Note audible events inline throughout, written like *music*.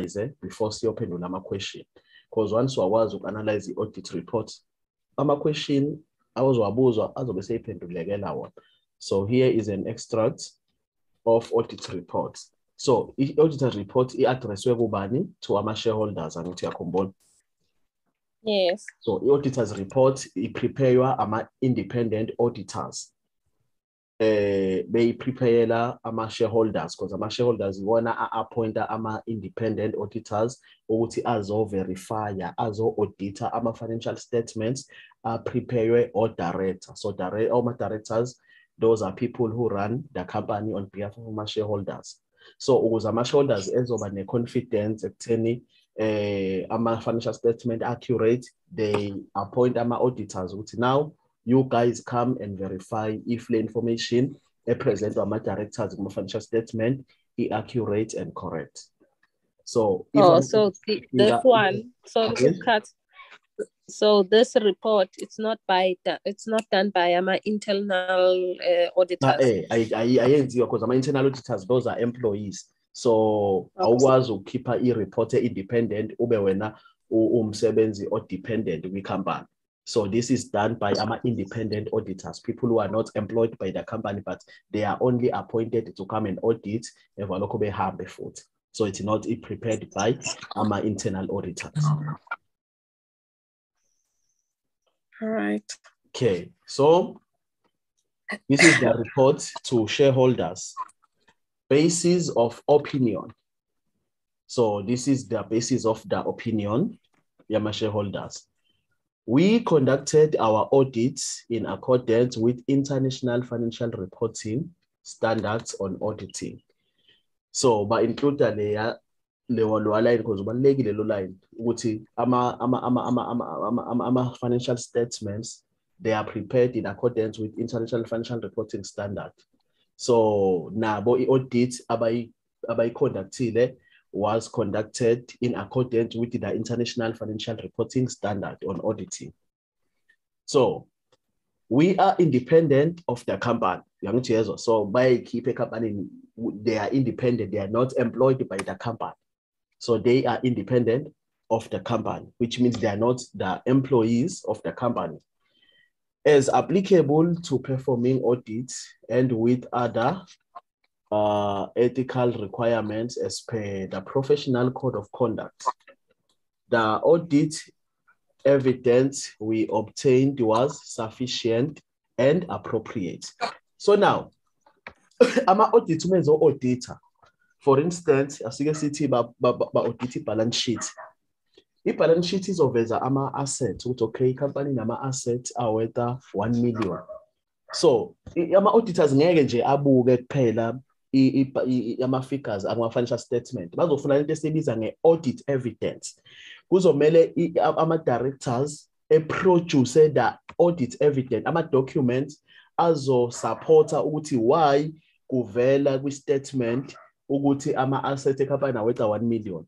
analyze eh, before siyophendula ama-question because once wakwazi uku-analyze i-audit report ama-question awuzowabuzwa azobe seyiphendulekela wona. So here is an extract of audit report. So i-auditor report i-addresswe kubani to ama-shareholders angithi uyakhumbula? Yes. so i-auditors report ipreparewa ama-independent auditors eh beyiprepare ama-shareholders because ama-shareholders iwona a-appointa ama-independent auditors ukuthi azo-verifya azo-audita ama-financial statements apreparewe o-director. So ama-directors those are people who run the company on behalf of ama-shareholders. So ukuze ama-shareholders ezoba ne-confidence ekutheni eh ama-financial statement accurate they appoint ama-auditors ukuthi now you guys come and verify if the information present epresented my directors financial statement is accurate and correct. So, oh, so the, this that, one, so okay. cut. So this report, it's not by it's not done by my internal uh, ah, auditors. Nah, eh, I, I, I, because my internal auditors, those are employees. So okay. always keep a reporter independent. Ube wena umsebenzi or dependent we come back so this is done by ama-independent auditors people who are not employed by the company but they are only appointed to come and audit emva lokho behambe futhi so it's not prepared by ama-internal auditors All right. Okay, so this is the report to shareholders. Basis of opinion. So this is the basis of the opinion, Yama shareholders. We conducted our audits in accordance with international financial reporting standards on auditing. So ba-includa leya lewa line because ubalulekile lo line ukuthi ama-financial statements they are prepared in accordance with international financial reporting standard so nabo i-audit abayiconductile was conducted in accordance with the international financial reporting standard on auditing. So we are independent of the company. So by So bayikhiphe company they are independent, they are not employed by the company. So they are independent of the company, which means they are not the employees of the company. As applicable to performing audits and with other uh, ethical requirements as per the professional code of conduct. The audit evidence we obtained was sufficient and appropriate. So now, *coughs* ama-audit umenze o-auditor for instance asike sithi ba-audit i-balance sheet i-balance sheet izoveza ama-assets ukuthi okay ikhampani nama-assets awetha 1 million so ama-auditors ngeke nje abuke kuphela ama-figures ama-financial statement bazofuna into esiyibiza nge-audit evidence. Kuzomele i- a- ama-directors eproduce the audit evidence ama-documents azosupporta ukuthi why kuvela kwi-statement ukuthi ama-asset ekhampani awetha 1 million.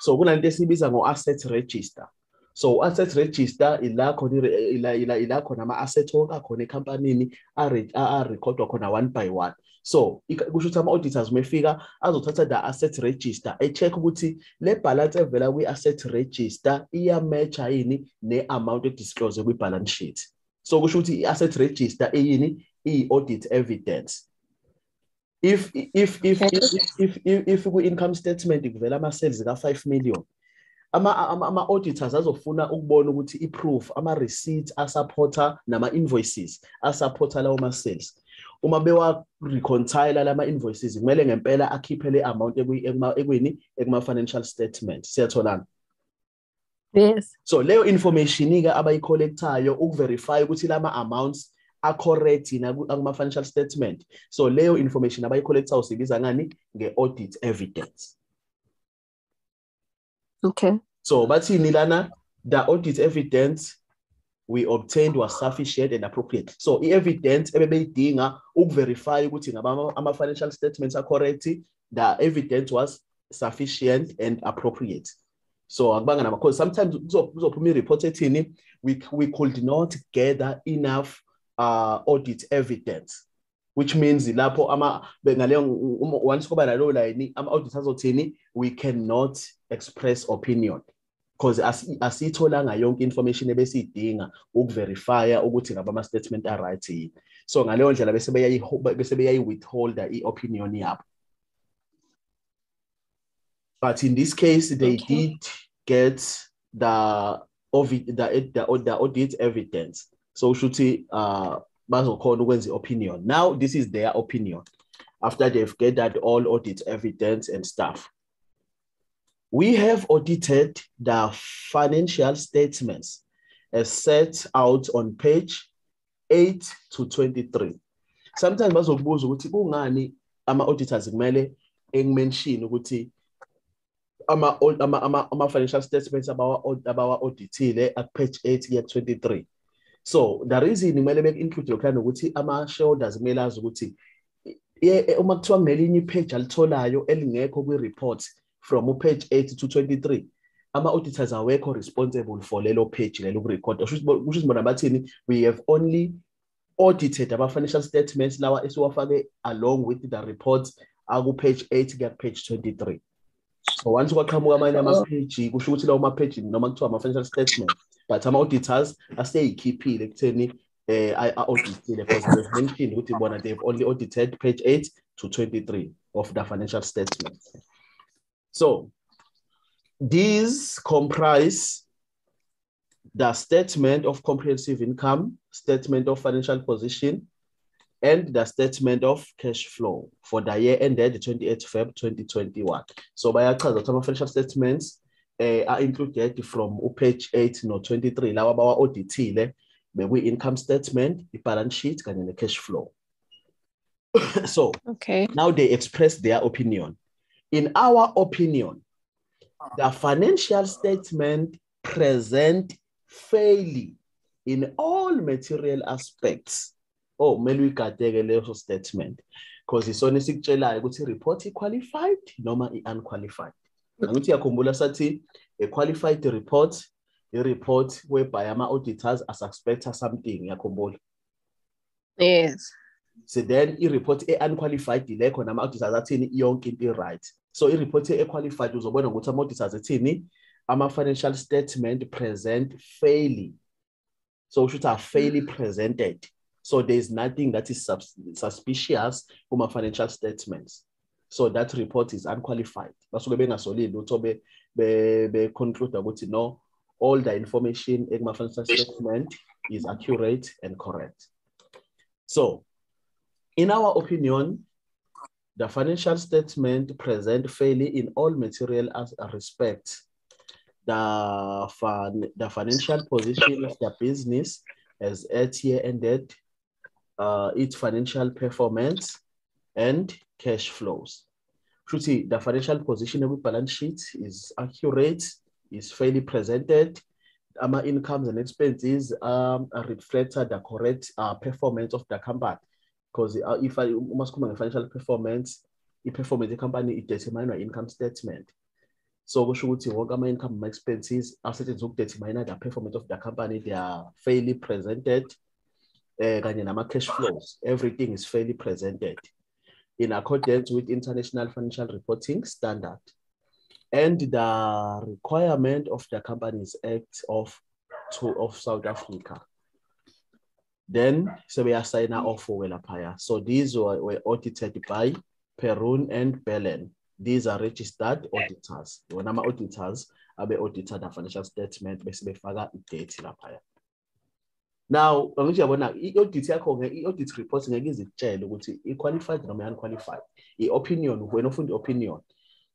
So kunanto esiyibiza ngo-asset register. so asset register ila khona ila ila ila khona ama asset wonke akhona ekampanini a recordwa khona one by one. So kusho ukuthi ama auditors mefika azothatha the asset register echeck ukuthi le balance evela kwi asset register iya matcha yini ne amount edisclosed kwi balance sheet. So kusho ukuthi i asset register eyini? I audit evidence. If if if if if if ku income statement kuvela ama sales ka 5 million ama-auditors azofuna ukubona ukuthi i-proof ama-receipt asupporta nama-invoices asupporta lawo ma-sales. Uma bewa-reconcile lama invoices kumele ngempela akhiphe le amount ekwini ekuma-financial statement. Siyatholana? Yes. so leyo information-ke abayi-collectayo ukuverify ukuthi lama amounts a-correct yini aku- akuma-financial statement. So leyo information abayi-collectayo sibiza ngani? Nge-audit evidence. Okay. So bathini lana the audit evidence we obtained was sufficient and appropriate. So i-evidence ebebeyidinga ukuverify ukuthi ngaba ama- ama-financial statements are correct, the evidence was sufficient and appropriate. So akubanga nama because sometimes kuzo- kuzophuma i-report ethini we we could not gather enough uh, audit evidence which means lapho ama ngaleyo once kuba nalo line ama auditors othini we cannot express opinion. Because asiyitholanga yonke information ebesiyidinga ukuverifya ukuthi ngaba ama statement are right yini. So ngaleyo ndlela bese beyayi bese beyayi withholda i-opinion yabo. But in this case they okay. did get the the, the, the audit evidence. So shuthi uh bazokhona ukwenza opinion now this is their opinion after they've gathered all audit evidence and stuff we have audited the financial statements as set out on page 8 to 23 sometimes bazokubuza ukuthi kungani ama-auditors kumele engimention ukuthi ama ama ama ama statements abawa abawa-audithile at-page 8 kuya 23 so the reason kumele bek-include lokhana ukuthi ama-shareholders kumele azi ukuthi uma kuthiwa kunelinye ipage alitholayo elingekho kwi-report from upage 8 to 23 ama-auditors awekho responsible for lelo page lelo kurekhoda kusho izibona bathini? We have only audited ama-financial statements lawa esiwafake along with the report aku-page 8 kuya page 23 so once kwaqhamuka amanye ama-page kusho ukuthi lawo ma-page noma kuthiwa ama-financial statement but ama-auditors aseyikhiphile ekutheni eh a-auditile because they've mentioned ukuthi bona they've only audited page 8 to 23 of the financial statement so these comprise the statement of comprehensive income, statement of financial position, and the statement of cash flow for the year ended 28th Feb 2021. So by ukuthi ama-financial statements uh, are included from page 8 no 23 lawa bawa-audithile bekwi-income statement, i-balance sheet kanye ne-cash flow. *coughs* so okay. now they express their opinion. In our opinion, the financial statement present fairly in all material aspects. Oh, kumele uyigade-ke leso statement because isona esikutshelayo ukuthi i-report i-qualified noma i-unqualified. Angithi uyakhumbula sathi a qualified report, i-report whereby ama-auditors asuspecta something, uyakhumbula? Yes. So then i-report e-unqualified ile khona ama-auditors athini yonke into i-right. So i-report e-qualified uzobona ukuthi ama-auditors ethini ama-financial statement present fairly. So should have fairly presented. So there's nothing that is suspicious from financial statements. So that report is unqualified. Basuke bengasolile utho be be conclude ukuthi no all the information in my financial statement is accurate and correct. So in our opinion, the financial statement present fairly in all material as respect the, fin the financial position of the business as at year ended, uh, its financial performance and cash flows. Shruti, the financial position of the balance sheet is accurate, is fairly presented. Our incomes and expenses um, reflect the correct uh, performance of the company. Because uh, if I must come on financial performance, the performance of the company is determined by income statement. So kusho ukuthi wonke ama-income ama-expenses asetshenziswa ukudetermine the performance of the company they are fairly presented uh, kanye nama-cash flows everything is fairly presented in accordance with international financial reporting standard and the requirement of the Companies Act of, to, of South Africa. Then so we assign mm. off for Welapaya. So these were, were audited by Perun and Belen. These are registered auditors. When I'm auditors, abe auditor the financial statement bese befaka i-date laphaya. Now, angithi yabona i-audit yakho i-audit report ngeke izitshele ukuthi i-qualified noma unqualified. I-opinion wena ufunda opinion.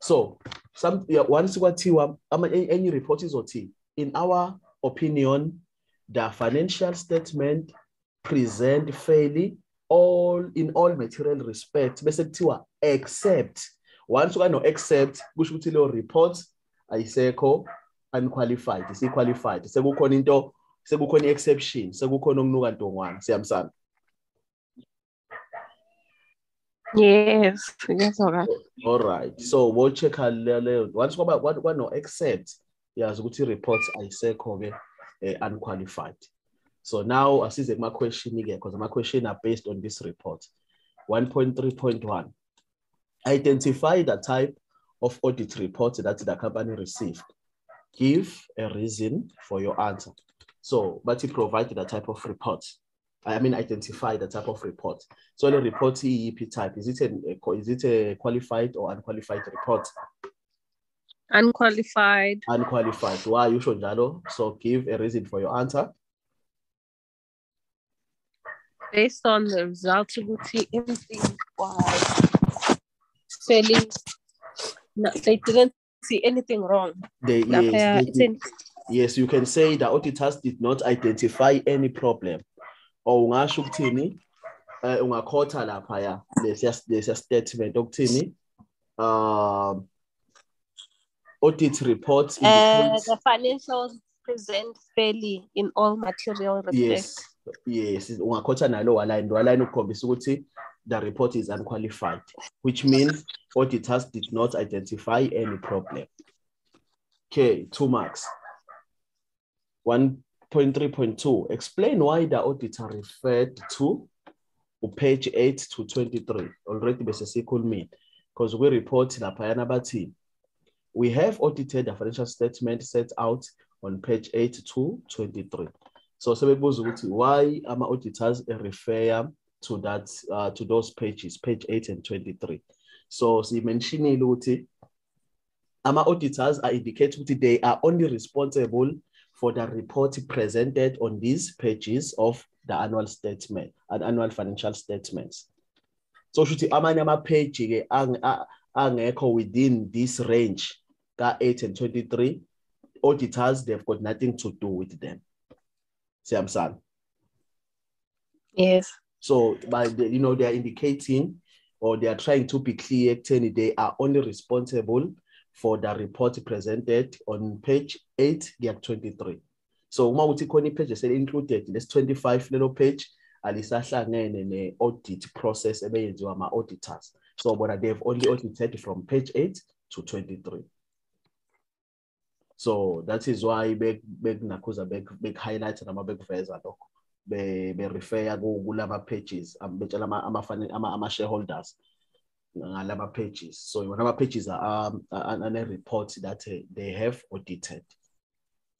So, some yeah, once kwathiwa any report izothi in our opinion the financial statement present fairly all in all material respect bese kuthiwa except once ukano accept kusho ukuthi leyo report ayisekho unqualified isi-qualified sekukhona into sekukhona i-exception sekukhona okunuka ntongwana siyambisana Yes, ngiyazwakala. all right so wo-check-a leyo once kwaba kwano-accept yazi ukuthi i-report ayisekho-ke eh, unqualified so now asize kuma-question-ke because ama-question are based on this report 1.3.1. Identify the type of audit report that the company received. Give a reason for your answer. So, but you provide the type of report. I mean, identify the type of report. So the report EEP type, is it a, is it a qualified or unqualified report? Unqualified. Unqualified. Why you should know? So give a reason for your answer. Based on the results, you would see anything why selling. No, they didn't see anything wrong. They, yes, uh, they did, yes, you can say the auditors did not identify any problem. Or ungasho ukuthini eh ungakhotha lapha ya lesiya lesiya statement okuthini um audit reports uh, the financials present fairly in all material respects. Yes, yes, ungakhotha nalo waline waline ukukhombisa ukuthi the report is unqualified, which means auditors did not identify any problem. Okay, two marks. 1.3.2, explain why the auditor referred to page 8 to 23. Already bese me because we report laphayana bathi we have audited the financial statement set out on page 8 to 23. So sebebuza ukuthi why ama auditors refer to that uh, to those pages, page 8 and 23. So simentionile ukuthi ama auditors are indicate ukuthi they are only responsible for the report presented on these pages of the annual statement and annual financial statements. So shuthi amanye ama-page ke angekho within this range ka-8 and 23 auditors they've got nothing to do with them. Siyambisana yes. So by the, you know they are indicating or they are trying to be clear they are only responsible for the report presented on page 8 kuya 23 so uma uthi khona ipage esele-included lesi 25 lelo page alisahlangene ne-audit process ebeyenziwa ama-auditors so bona they've only audited from page 8 to 23 so that is why bekunakhuza bek-highlight noma bekuveza lokho be-refer kulama pages betshela ama-shareholders ngalama pages. So our pages are um, a report that uh, they have audited.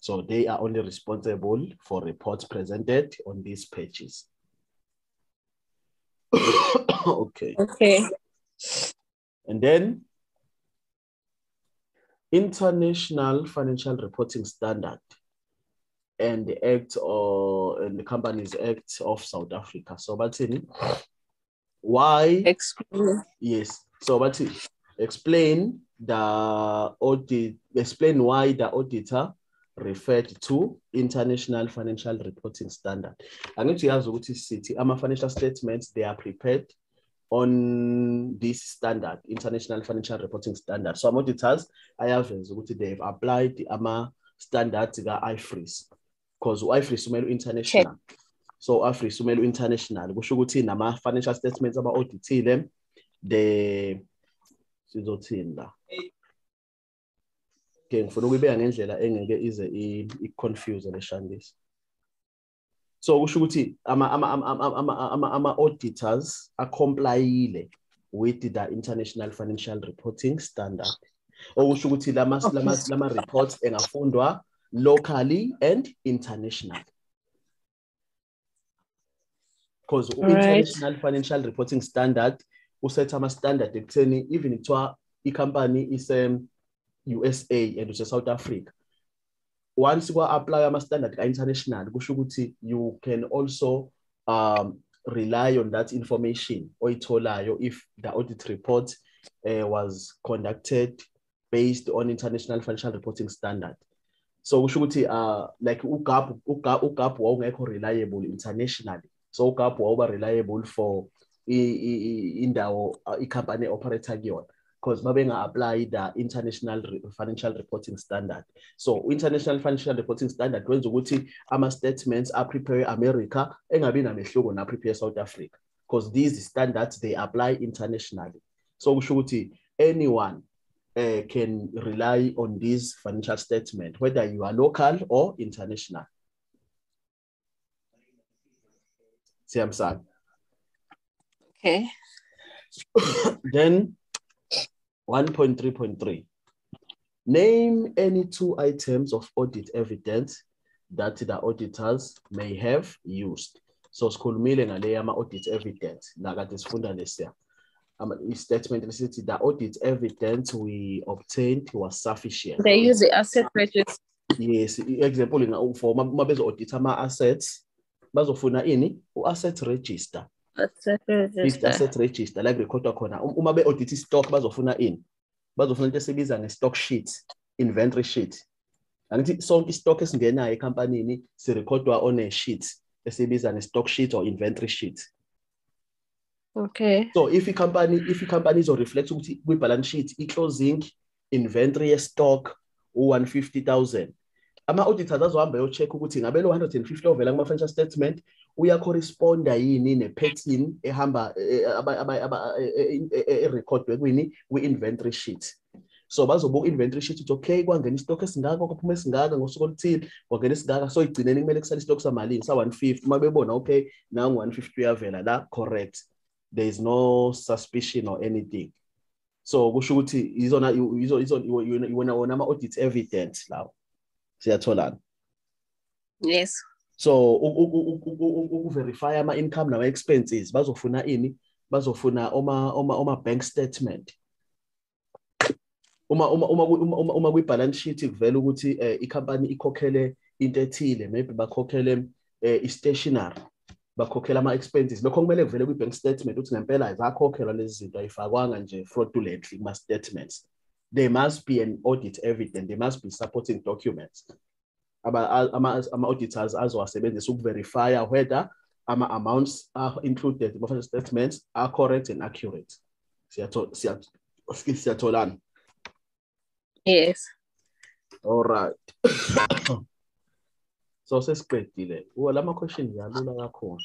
So they are only responsible for reports presented on these pages. *coughs* Okay. Okay. And then international financial reporting standard and the act or and the companies act of south africa. So but why? Explain. Yes. So but explain the audit explain why the auditor referred to international financial reporting standard. I'm going angithi yazi ukuthi sithi ama financial statements they are prepared on this standard international financial reporting standard. So ama auditors ayaveza ukuthi they've applied the ama standards ka IFRS because u-IFRS umele international. Okay. So IFRS umele international kusho ukuthi nama financial statements aba auditile the sizothini la? Okay ngifuna ukuyibeka ngendlela engeke ize i-confuse leshandisi so kusho ukuthi ama-auditors acomplyile with the international financial reporting standard. Okusho ukuthi lama reports engafundwa locally and internationally because international financial reporting standard usetha ama-standard ekutheni even kuthiwa i-company ise-USA and use-South Africa. Once kwa-apply ama-standard ka-international kusho ukuthi you can also um, rely on that information oyitholayo if the audit report uh, was conducted based on international financial reporting standard. So kusho ukuthi uh, like uGAAP uGAAP wawungekho reliable internationally so uGAAP wawuba reliable for indawo i-company operator kuyona. Because babenga-apply the international financial reporting standard. So international financial reporting standard kwenza ukuthi ama-statements aprepare america engabi namehluko na-prepare south africa. Because these standards they apply internationally. So kusho anyone uh, can rely on this financial statement whether you are local or international siyamsana Okay. *coughs* Then 1.3.3. Name any two items of audit evidence that the auditors may have used. So school sikhulumile ngale ama audit evidence la kade sifunda lesiya. Ama statement lesithi the audit evidence we obtained was sufficient. They use the asset register. Yes, i- example nga for uma bezo audit ama assets bazofuna ini? U-asset register. Asset fixed register. asset register la kurekhodwa khona Um- uma be-audit stock bazofuna ini bazofuna into esibiza nge-stock sheet inventory sheet angithi sonke istock esingenayo ekhampanini sirekhodwa on a sheet esibiza nge-stock sheet or inventory sheet Okay. so if ikhampani if ikhampani izo-reflect ukuthi kwi-balance sheet i-closing inventory ye-stock u-150,000 ama-auditors azohamba yo-check ukuthi ngabe lo 150 ovela kuma-financial statement uyacorresponda yini ne-pattern ehamba eh, eh, eh, eh, eh, erekhodwe kwini kwi-inventory sheet. So bazobuka i-inventory sheet ukuthi okay kwangena istock esingaka kwaphuma esingaka ngosuku oluthile kwangena esingaka. So igcineni kumele kusale istock samalini sa-150 uma bebona okay nangu 150 uyavela la correct. There is no suspicion or anything. So kusho ukuthi izona izo izo iwona iwona wona ama-audit evidence lawo siyatholana. Yes. so ukuverify ama-income nama-expenses bazofuna ini? Bazofuna oma oma oma bank statement. Uma uma uma uma uma, uma kwi-balance sheet kuvela ukuthi eh, ikhampani ikhokhele into ethile maybe bakhokhele eh, i-stationary bakhokhela ama-expenses. Lokho kumele kuvele kwi-bank statement ukuthi ngempela zakhokhelwa lezi zinto ayifakwanga nje fraudulently kuma-statements. There must be an audit evidence there must be supporting documents. Aba- a- ama- ama-auditors azowasebenzisa ukuverifya whether ama-amounts are included in statements are correct and accurate. Siyatholana Yes. all right. *coughs* So sesiqedile Wo, la ma-question yalula kakhulu